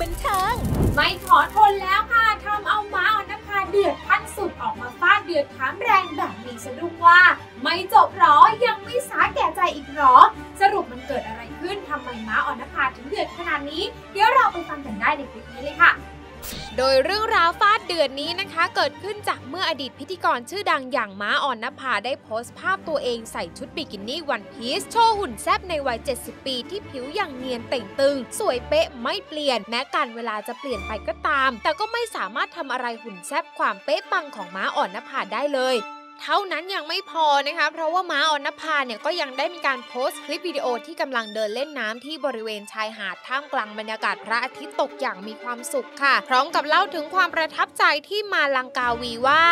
ทิง ไม่ขอทนแล้วค่ะทำเอาม้าออนภาเดือดพันสุดออกมาฟาดเดือดถามแรงแบบมีสะดุ้งว่า ไม่จบหรอยังไม่สาแก่ใจอีกหรอ สรุปมันเกิดอะไรขึ้นทำไมม้าออนภาถึงเดือดขนาดนี้ เดี๋ยวเราไปฟังกันได้ในคลิปนี้เลยค่ะ โดยเรื่องราวฟาดเดือนนี้นะคะ เกิดขึ้นจากเมื่ออดีตพิธีกรชื่อดังอย่างม้าอ่อนนภาได้โพสต์ภาพตัวเองใส่ชุดบิกินี่วันพีซโชว์หุ่นแซบในวัย 70 ปีที่ผิวอย่างเนียนเต่งตึง สวยเป๊ะไม่เปลี่ยน แม้การเวลาจะเปลี่ยนไปก็ตาม แต่ก็ไม่สามารถทำอะไรหุ่นแซบความเป๊ะปังของม้าอ่อนนภาได้เลย เท่านั้นยังไม่พอนะคะเพราะว่าม้าออนภาเนี่ยก็ยังได้มีการโพสต์คลิปวิดีโอที่กำลังเดินเล่นน้ำที่บริเวณชายหาดท่ามกลางบรรยากาศพระอาทิตย์ตกอย่างมีความสุขค่ะ พร้อมกับเล่าถึงความประทับใจที่มาลังกาวีว่า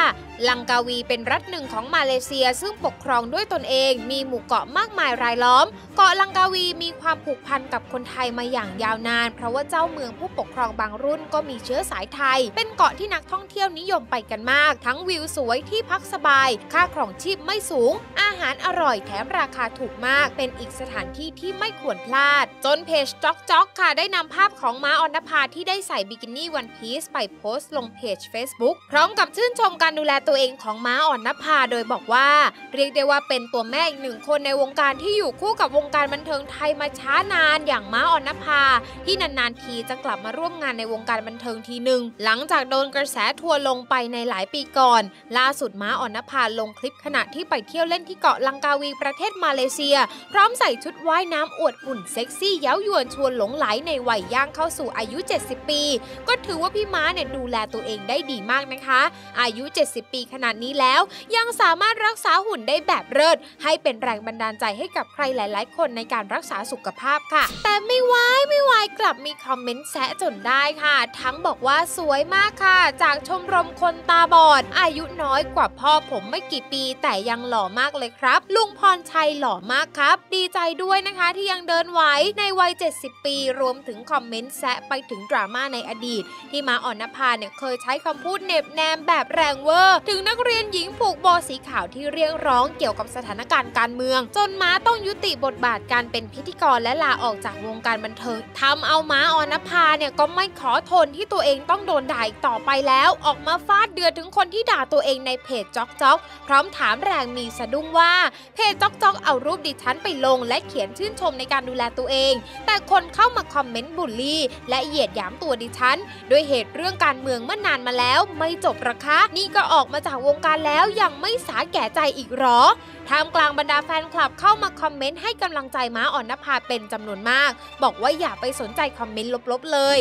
ลังกาวีเป็นรัฐหนึ่งของมาเลเซีย ซึ่งปกครองด้วยตนเอง มีหมู่เกาะมากมายรายล้อม เกาะลังกาวีมีความผูกพันกับคนไทยมาอย่างยาวนาน เพราะว่าเจ้าเมืองผู้ปกครองบางรุ่นก็มีเชื้อสายไทย เป็นเกาะที่นักท่องเที่ยวนิยมไปกันมาก ทั้งวิวสวยที่พักสบายค่าครองชีพไม่สูง อาหารอร่อยแถมราคาถูกมาก เป็นอีกสถานที่ที่ไม่ควรพลาด จนเพจจ็อกจ็อกค่ะได้นำภาพของม้าออนภาที่ได้ใส่บิกินี่วันพีซไปโพสต์ลงเพจ Facebook พร้อมกับชื่นชมการดูแลตัวเองของม้าออนนภาโดยบอกว่า เรียกได้ว่าเป็นตัวแม่อีกหนึ่งคนในวงการที่อยู่คู่กับวงการบันเทิงไทยมาช้านานอย่างม้าออนนภา ที่นานๆทีจะกลับมาร่วมงานในวงการบันเทิงทีหนึ่งหลังจากโดนกระแสทัวร์ลงไปในหลายปีก่อน ล่าสุดม้าออนนภาลงคลิปขณะที่ไปเที่ยวเล่นที่เกาะลังกาวีประเทศมาเลเซีย พร้อมใส่ชุดว่ายน้ำอวดหุ่นเซ็กซี่เย้ายวนชวนหลงไหลในวัยย่างเข้าสู่อายุ 70 ปี ก็ถือว่าพี่ม้าเนี่ยดูแลตัวเองได้ดีมากนะคะ อายุ 70 ปีขนาดนี้แล้ว ยังสามารถรักษาหุ่นได้แบบเลิศให้เป็นแรงบันดาลใจให้กับใครหลาย ๆ คนในการรักษาสุขภาพค่ะ แต่ไม่วายไม่วายกลับมีคอมเมนต์แซะจนได้ค่ะ ทั้งบอกว่าสวยมากค่ะ จากชมรมคนตาบอด อายุน้อยกว่าพ่อผมไม่กี่ปีแต่ยังหล่อมากเลยครับ ลุงพรชัยหล่อมากครับ ดีใจด้วยนะคะที่ยังเดินไหวในวัย 70 ปี รวมถึงคอมเมนต์แซะไปถึงดราม่าในอดีต ที่มาอ่อนนภาเนี่ยเคยใช้คำพูดเหน็บแนมแบบแรงเวอร์ ถึงนักเรียนหญิงผูกโบสีขาวที่เรียกร้องเกี่ยวกับสถานการณ์การเมือง จนม้าต้องยุติบทบาทการเป็นพิธีกรและลาออกจากวงการบันเทิงทำเอาม้าอ่อนนภาเนี่ยก็ไม่ขอทนที่ตัวเองต้องโดนด่าอีกต่อไปแล้ว ออกมาฟาดเดือดถึงคนที่ด่าตัวเองในเพจจ๊อกจ๊อกพร้อมถามแรงมีสะดุ้งว่าเพจจ๊อกจ๊อกเอารูปดิฉันไปลง และเขียนชื่นชมในการดูแลตัวเอง แต่คนเข้ามาคอมเมนต์บูลลี่ และเหยียดหยามตัวดิฉัน ด้วยเหตุเรื่องการเมืองเมื่อนานมาแล้ว ไม่จบรอคะ นี่ก็ออกมาจากวงการแล้วยังไม่สาแก่ใจอีกหรอท่ามกลางบรรดาแฟนคลับเข้ามาคอมเมนต์ให้กำลังใจม้าอ่อนนภาเป็นจำนวนมาก บอกว่าอย่าไปสนใจคอมเมนต์ลบๆเลย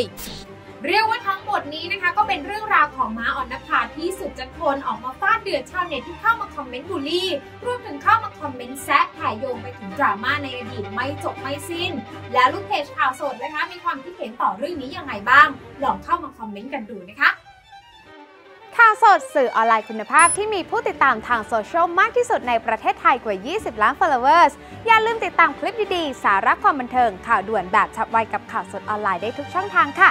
เรียกว่าทั้งหมดนี้นะคะก็เป็นเรื่องราวของม้าอ่อนนภาที่สุดจะทนออกมาฟาดเดือดชาวเน็ตที่เข้ามาคอมเมนต์บูลลี่ รวมถึงเข้ามาคอมเมนต์แซะแผ่โยงไปถึงดราม่าในอดีตไม่จบไม่สิ้น แล้วลูกเพจข่าวสดนะคะมีความคิดเห็นต่อเรื่องนี้ยังไงบ้าง ลองเข้ามาคอมเมนต์กันดูนะคะข่าวสดสื่อออนไลน์คุณภาพที่มีผู้ติดตามทางโซเชียลมากที่สุดในประเทศไทยกว่า 20 ล้าน followers อย่าลืมติดตามคลิปดีๆ สาระความบันเทิงข่าวด่วนแบบฉับไวกับข่าวสดออนไลน์ได้ทุกช่องทางค่ะ